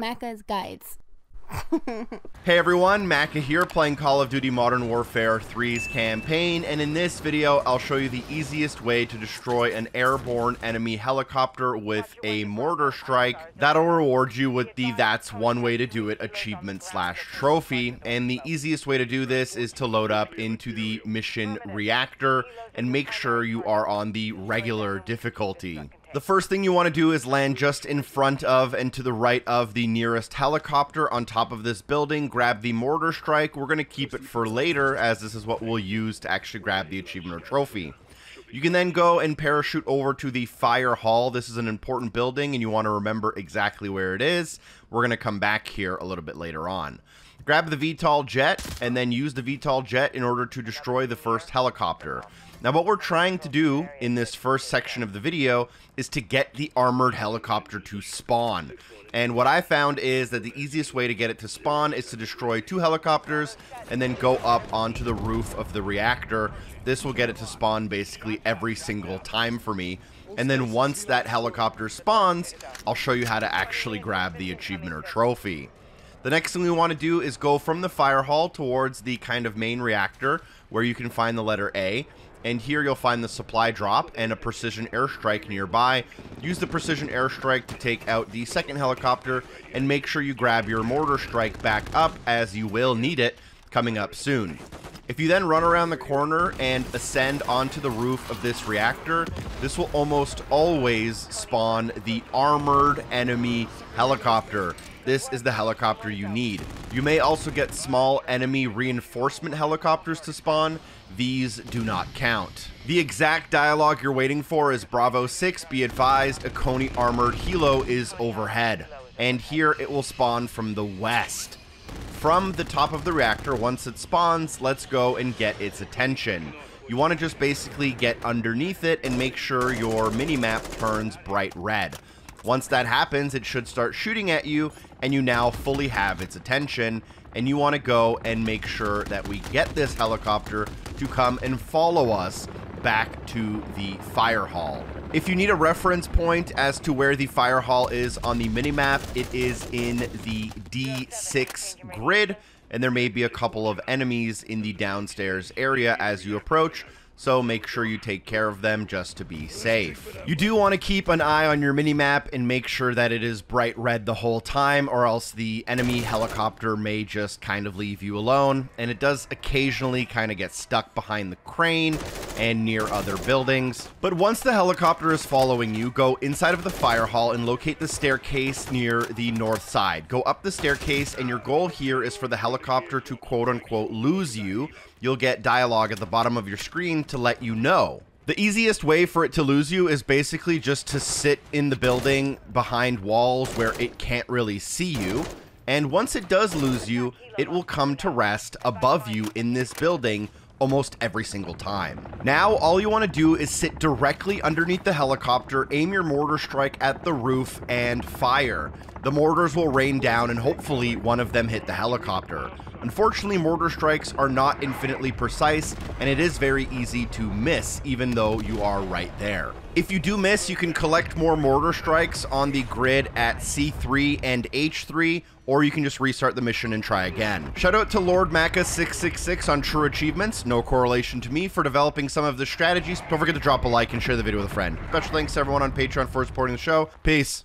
Maka's guides. hey everyone, Macca here playing Call of Duty Modern Warfare 3's campaign, and in this video I'll show you the easiest way to destroy an airborne enemy helicopter with a mortar strike. That'll reward you with the That's One Way to Do It achievement slash trophy, and the easiest way to do this is to load up into the mission reactor and make sure you are on the regular difficulty. The first thing you want to do is land just in front of and to the right of the nearest helicopter on top of this building. Grab the mortar strike. We're going to keep it for later as this is what we'll use to actually grab the achievement or trophy. You can then go and parachute over to the fire hall. This is an important building and you want to remember exactly where it is. We're going to come back here a little bit later on. Grab the VTOL jet and then use the VTOL jet in order to destroy the first helicopter. Now what we're trying to do in this first section of the video is to get the armored helicopter to spawn. And what I found is that the easiest way to get it to spawn is to destroy two helicopters and then go up onto the roof of the reactor. This will get it to spawn basically every single time for me. And then once that helicopter spawns, I'll show you how to actually grab the achievement or trophy. The next thing we want to do is go from the fire hall towards the kind of main reactor where you can find the letter A and here you'll find the supply drop and a precision airstrike nearby. Use the precision airstrike to take out the second helicopter and make sure you grab your mortar strike back up as you will need it coming up soon. If you then run around the corner and ascend onto the roof of this reactor, this will almost always spawn the armored enemy helicopter. This is the helicopter you need. You may also get small enemy reinforcement helicopters to spawn, these do not count. The exact dialogue you're waiting for is Bravo 6, be advised, a Konni armored helo is overhead. And here it will spawn from the west. From the top of the reactor, once it spawns, let's go and get its attention. You want to just basically get underneath it and make sure your mini-map turns bright red. Once that happens, it should start shooting at you, and you now fully have its attention, and you want to go and make sure that we get this helicopter to come and follow us back to the fire hall. If you need a reference point as to where the fire hall is on the minimap, it is in the D6 grid, and there may be a couple of enemies in the downstairs area as you approach, so make sure you take care of them just to be safe. You do want to keep an eye on your minimap and make sure that it is bright red the whole time or else the enemy helicopter may just kind of leave you alone and it does occasionally kind of get stuck behind the crane and near other buildings. But once the helicopter is following you, go inside of the fire hall and locate the staircase near the north side. Go up the staircase and your goal here is for the helicopter to quote unquote lose you you'll get dialogue at the bottom of your screen to let you know. The easiest way for it to lose you is basically just to sit in the building behind walls where it can't really see you. And once it does lose you, it will come to rest above you in this building almost every single time. Now, all you want to do is sit directly underneath the helicopter, aim your mortar strike at the roof, and fire. The mortars will rain down and hopefully one of them hit the helicopter. Unfortunately, mortar strikes are not infinitely precise, and it is very easy to miss, even though you are right there. If you do miss, you can collect more mortar strikes on the grid at C3 and H3, or you can just restart the mission and try again. Shout out to Lord Macca666 on True Achievements, no correlation to me, for developing some of the strategies. Don't forget to drop a like and share the video with a friend. Special thanks to everyone on Patreon for supporting the show. Peace.